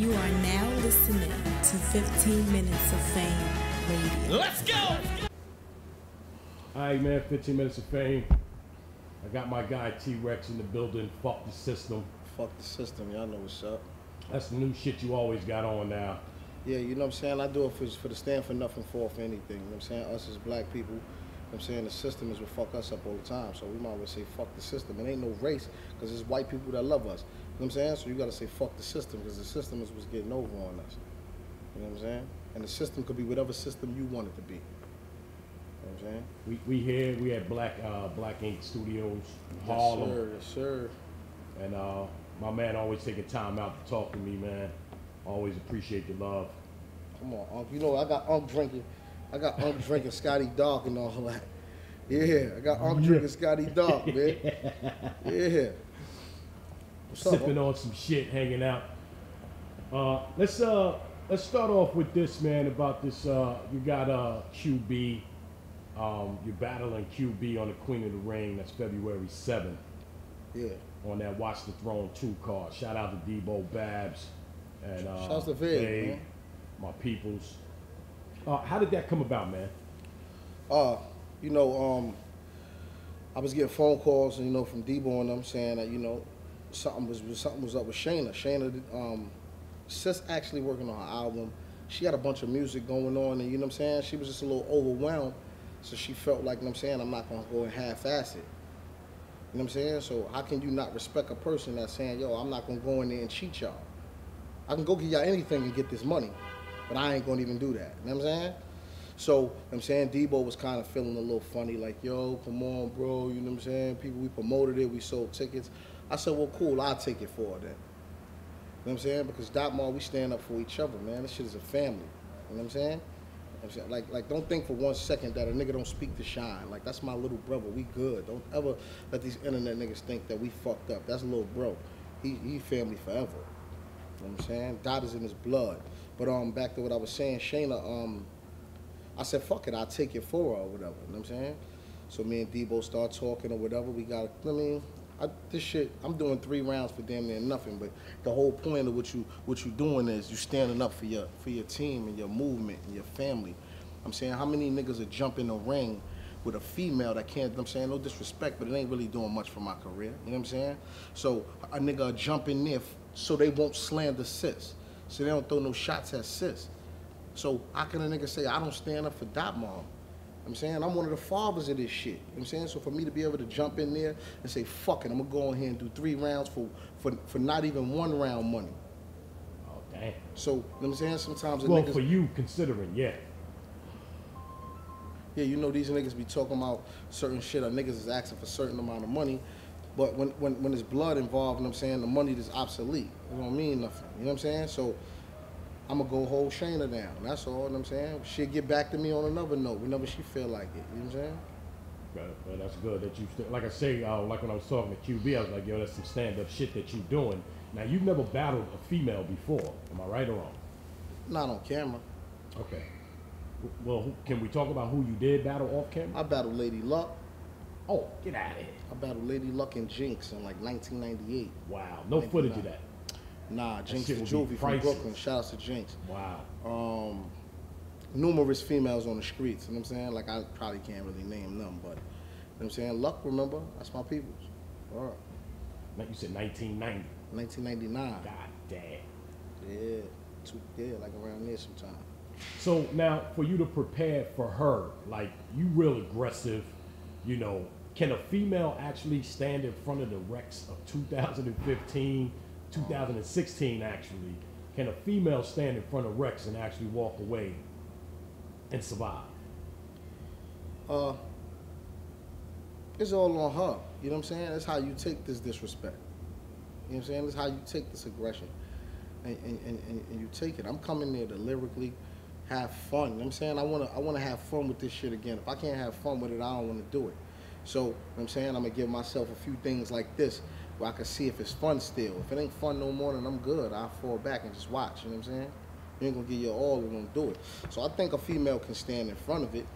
You are now listening to 15 Minutes of Fame Radio. Let's go! All right, man, 15 minutes of fame. I got my guy T Rex in the building. Fuck the system. Fuck the system, y'all know what's up. That's the new shit you always got on now. Yeah, you know what I'm saying? I do it for, for the stand for nothing, fall for anything. You know what I'm saying? Us as black people, you know what I'm saying? The system is what fuck us up all the time. So we might as well say fuck the system. It ain't no race because it's white people that love us. You know what I'm saying? So you got to say fuck the system because the system is what's getting over on us. You know what I'm saying? And the system could be whatever system you want it to be. You know what I'm saying? We, we here, we at Black uh, Black Ink Studios, Harlem. Yes, sir. Yes, sir. And uh, my man always taking time out to talk to me, man. Always appreciate the love. Come on, Unc. You know, I got Unc drinking. I got Unc drinking Scotty Dark and all that. Yeah, I got Unc drinking Scotty Dark, man. Yeah. Sipping on some shit, hanging out. Uh, let's uh let's start off with this, man. About this, uh, you got uh QB. Um, you're battling QB on the Queen of the Ring. That's February 7th. Yeah. on that Watch the Throne 2 card. Shout out to Debo Babs and uh, Shouts to Vic, Dave, my peoples. Uh, how did that come about, man? Uh, you know, um, I was getting phone calls, you know, from Debo and them saying that, you know, something was something was up with Chayna. Chayna, um, sis actually working on her album. She had a bunch of music going on, and you know what I'm saying. She was just a little overwhelmed, so she felt like, you know what I'm saying, I'm not gonna go and half-ass it. You know what I'm saying? So how can you not respect a person that's saying, yo, I'm not gonna go in there and cheat y'all? I can go get y'all anything and get this money, but I ain't gonna even do that. You know what I'm saying? So, you know I'm saying Debo was kind of feeling a little funny, like, yo, come on, bro, you know what I'm saying? People, we promoted it, we sold tickets. I said, well, cool, I'll take it for it then. You know what I'm saying? Because Dot Mob, we stand up for each other, man. This shit is a family. You know what I'm saying? I'm saying? Like, like, don't think for one second that a nigga don't speak to shine. Like, that's my little brother. We good. Don't ever let these internet niggas think that we fucked up. That's a little bro. He, he family forever. You know what I'm saying? Dot is in his blood. But um, back to what I was saying, Chayna, um, I said, fuck it, I'll take it for her or whatever. You know what I'm saying? So me and Debo start talking or whatever. We got, I mean, I, this shit, I'm doing three rounds for damn near nothing. But the whole point of what you what you doing is you standing up for your for your team and your movement and your family. I'm saying, how many niggas are jumping in the ring with a female that can't, I'm saying, no disrespect, but it ain't really doing much for my career. You know what I'm saying? So a nigga jump in there so they won't slander sis. So they don't throw no shots at sis. So how can a nigga say I don't stand up for Dot Mob? I'm saying I'm one of the fathers of this shit. You know what I'm saying? So for me to be able to jump in there and say, fuck it, I'm gonna go in here and do three rounds for for, for not even one round money. Oh, damn. So, you know what I'm saying? Sometimes Well, niggas for you, considering, yeah. Yeah, you know these niggas be talking about certain shit or niggas is asking for certain amount of money. But when, when, when there's blood involved, you know what I'm saying, the money is obsolete. It don't mean nothing. You know what I'm saying? So I'm gonna go hold Chayna down. That's all, you know what I'm saying? She'll get back to me on another note whenever she feel like it. You know what I'm saying? But, but that's good that you, st- like I say, uh, like when I was talking to QB, I was like, yo, that's some stand up shit that you doing. Now, you've never battled a female before. Am I right or wrong? Not on camera. Okay. Well, who- can we talk about who you did battle off camera? I battled Lady Luck. Oh, get out of here. I battled Lady Luck and Jinx in like 1998. Wow. No footage of that. Nah, Jinx shit and would Juvie from. Brooklyn. Shout out to Jinx. Wow. um, numerous females on the streets. You know what I'm saying? Like I probably can't really name them, but you know what I'm saying? Luck, remember? That's my people's. All right. You said, 1990. 1999. God damn. Yeah, two, yeah, like around there sometime. So now, for you to prepare for her, like you real aggressive, you know, can a female actually stand in front of the Rex of 2015, 2016 actually? Can a female stand in front of Rex and actually walk away and survive? Uh, it's all on her. You know what I'm saying? That's how you take this disrespect. You know what I'm saying? That's how you take this aggression. And, and, and, and you take it. I'm coming there to lyrically have fun. You know what I'm saying? I wanna I wanna have fun with this shit again. If I can't have fun with it, I don't wanna do it. So, you know what I'm saying? I'm gonna give myself a few things like this I can see if it's fun still. If it ain't fun no more, then I'm good. I'll fall back and just watch. You know what I'm saying? You ain't gonna give your all and don't do it. So I think a female can stand in front of it.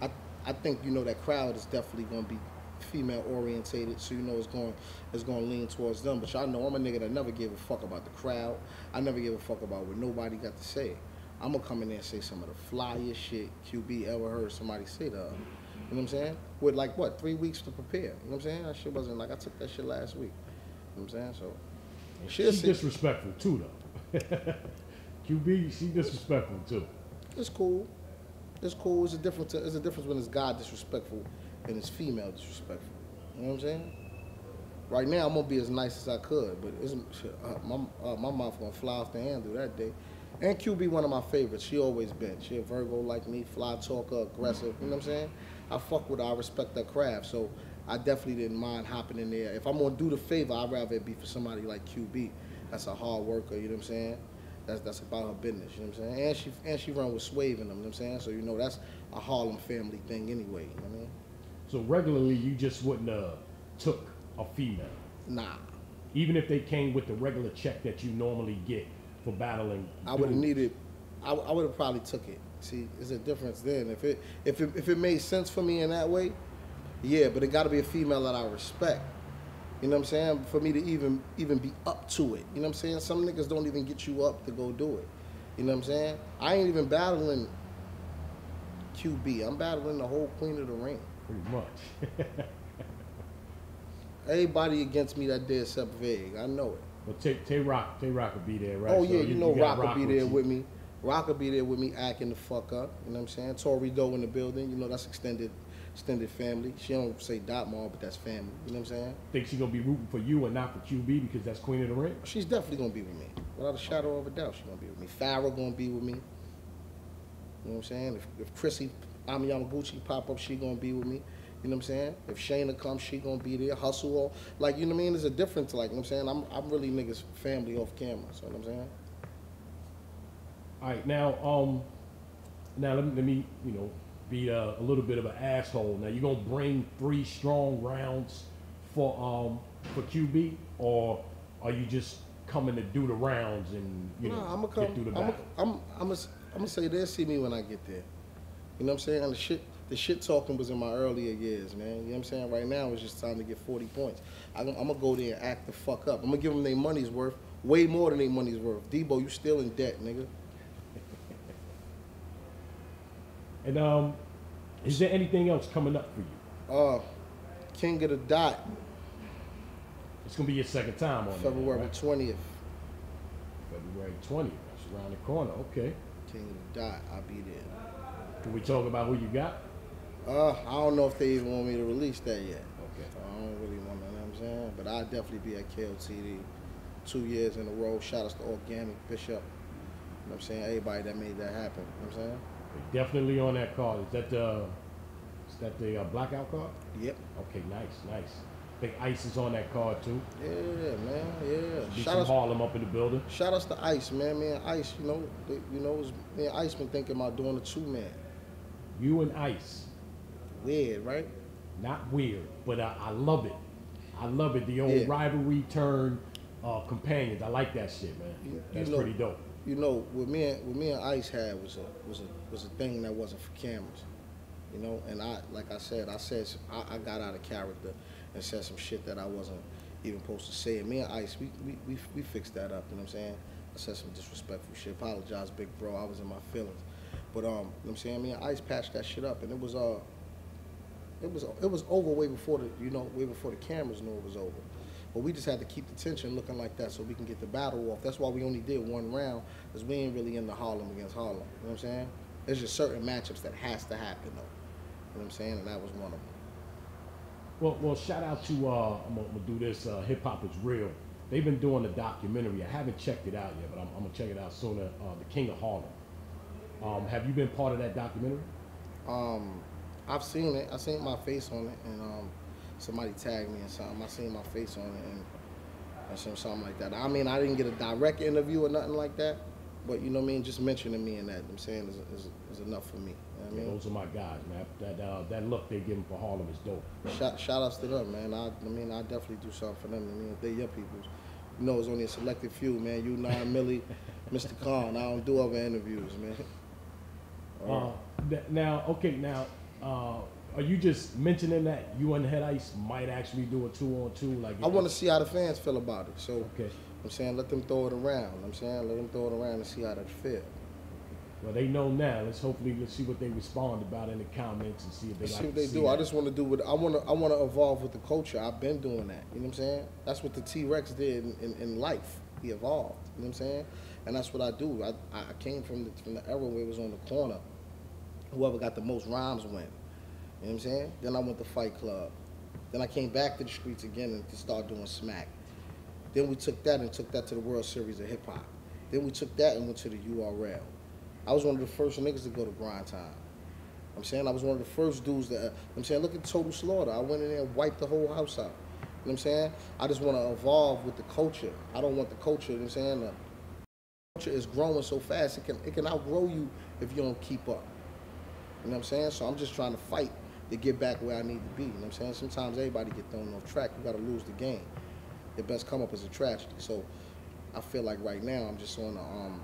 I I think you know that crowd is definitely gonna be female orientated, so you know it's going it's to lean towards them. But y'all know I'm a nigga that never gave a fuck about the crowd. I never gave a fuck about what nobody got to say. I'm gonna come in there and say some of the flyest shit QB ever heard somebody say to her. You know what I'm saying? With like what three weeks to prepare. You know what I'm saying? That shit wasn't like I took that shit last week. You know what I'm saying? So She's see. disrespectful too, though. QB, she disrespectful too. It's cool. It's cool. It's a difference. It's a difference when it's God disrespectful and it's female disrespectful. You know what I'm saying? Right now, I'm gonna be as nice as I could, but it's, uh, my uh, my mouth gonna fly off the handle that day. And QB one of my favorites. She always been. She a Virgo like me, fly talker, aggressive. You know what I'm saying? I fuck with her. I respect her craft. So I definitely didn't mind hopping in there. If I'm gonna do the favor, I'd rather it be for somebody like QB. That's a hard worker. You know what I'm saying? That's that's about her business. You know what I'm saying? And she and she run with Swave in them. You know what I'm saying? So you know that's a Harlem family thing anyway. You know what I mean? So regularly, you just wouldn't uh took a female, Nah. even if they came with the regular check that you normally get for battling. I would have needed. I, I would have probably took it. See, there's a difference then. If it if it if it made sense for me in that way, yeah. But it got to be a female that I respect. You know what I'm saying? For me to even even be up to it. You know what I'm saying? Some niggas don't even get you up to go do it. You know what I'm saying? I ain't even battling QB. I'm battling the whole Queen of the Ring. pretty much. Everybody against me that day except Vague. I know it. but Tay, Rock, Tay Rock would be there, right? Oh So yeah, you, know got Rock will be there you. with me. Rock will be there with me acting the fuck up. You know what I'm saying? Tori Doe in the building. You know that's extended extended family. She don't say Dot Mob, but that's family. You know what I'm saying? Think she gonna be rooting for you and not for QB because that's Queen of the Ring? She's definitely gonna be with me. Without a shadow of a doubt, she's gonna be with me. Farrah gonna be with me. You know what I'm saying? If, if Chrissy Ami Yamaguchi pop up, she gonna be with me. You know what I'm saying? If Chayna comes, she gonna be there. Hustle all like you know what I mean? There's a difference, like you know what I'm saying? I'm I'm really niggas family off camera. So you know what I'm saying? All right, now, um, now let me, let me you know, be a, a little bit of an asshole. Now, you're gonna bring three strong rounds for um for QB, or are you just coming to do the rounds and you know I'm gonna get through the I'm battle? I'm I'm gonna I'm gonna say they'll see me when I get there. You know what I'm saying? The shit the shit talking was in my earlier years, man. You know what I'm saying? Right now it's just time to get 40 points. I'm, I'm gonna go there and act the fuck up. I'm gonna give them their money's worth, way more than their money's worth. Debo, you still in debt, nigga. And um, is there anything else coming up for you? Uh, King of the Dot, It's gonna be your second time on February right? 20th. February twentieth. That's around the corner. Okay. King of the Dot, I'll be there. Can we talk about who you got? Uh, I don't know if they even want me to release that yet. Okay. I don't really want to, you know what I'm saying? But I'll definitely be at KOTD two years in a row. Shout out to Organik Bishop. You know what I'm saying? Everybody that made that happen. You know what I'm saying? Definitely on that card. Is that the is that the uh, blackout card? Yep. Okay, nice, nice. think Ice is on that card too. Yeah, man. Yeah. Be Shout out, Harlem up in the building. shout outs to Ice, man. Me and Ice, you know, they, you know, was, me and Ice been thinking about doing a two man. You and Ice. Weird, right? Not weird, but I, I love it. I love it. The old Yeah. rivalry turned uh, companions. I like that shit, man. You- you That's know- pretty dope. You know, what me and what me and Ice had was a was a was a thing that wasn't for cameras. You know, and I like I said, I said I, I got out of character and said some shit that I wasn't even supposed to say. And me and Ice, we we, we, we fixed that up. You know what I'm saying? I said some disrespectful shit. Apologize, big bro. I was in my feelings. But um, you know what I'm saying? Me and Ice patched that shit up, and it was uh, it was it was over way before the you know way before the cameras knew it was over. But we just had to keep the tension looking like that so we can get the battle off. That's why we only did one round, because we ain't really in the Harlem against Harlem. You know what I'm saying? There's just certain matchups that has to happen though. You know what I'm saying? And that was one of them. Well, well, shout out to uh, I'm gonna, do this. Uh, Hip hop is real. They've been doing a documentary. I haven't checked it out yet, but I'm, I'm gonna check it out sooner. Uh, the King of Harlem. Um, have you been part of that documentary? Um, I've seen it. I seen my face on it, and um, somebody tagged me and something. I seen my face on it and, and some something like that. I mean, I didn't get a direct interview or nothing like that, but you know what I mean. Just mentioning me and that, I'm saying is, is, is enough for me. You know I mean, those are my guys, man. That uh, that look they give 'em for Harlem is dope. shout, shout outs to them, man. I, I mean, I definitely do something for them. I mean, if they your peoples, you know, it's only a selected few, man. You, Nine Millie, Mr. Khan. I don't do other interviews, man. Uh, now, okay, now, uh, are you just mentioning that you and Head Ice might actually do a two on two? Like I want to see how the fans feel about it. So Okay. I'm saying let them throw it around. I'm saying let them throw it around and see how they feel. Well, they know now. Let's hopefully let's see what they respond about in the comments and see if they Let's like see what they do. I just want to do what I want to. I want to evolve with the culture. I've been doing that. You know what I'm saying? That's what the T Rex did in, in, in life. He evolved. You know what I'm saying? And that's what I do. I, I came from the from the era where it was on the corner. Whoever got the most rhymes win. You know what I'm saying? Then I went to Fight Club. Then I came back to the streets again and to start doing smack. Then we took that and took that to the World Series of Hip Hop. Then we took that and went to the URL. I was one of the first niggas to go to grind time. I'm saying I was one of the first dudes that uh, I'm saying look at Total Slaughter. I went in there and wiped the whole house out. You know what I'm saying? I just want to evolve with the culture. I don't want the culture, you know what I'm saying? The culture is growing so fast it can it can outgrow you if you don't keep up. You know what I'm saying? So I'm just trying to fight to get back where I need to be. You know what I'm saying? Sometimes everybody get thrown off track. You gotta lose the game. Your best come up is a tragedy. So I feel like right now I'm just on the um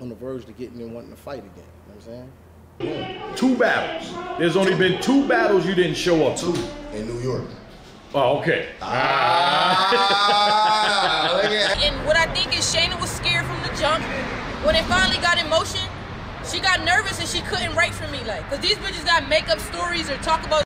on the verge to getting in wanting to fight again. You know what I'm saying? Two battles. There's only been two battles you didn't show up to. In New York. Oh, okay. Ah, And what I think is Chayna was scared from the jump. When it finally got in motion, she got nervous and she couldn't write for me. Like, cause these bitches got makeup stories or talk about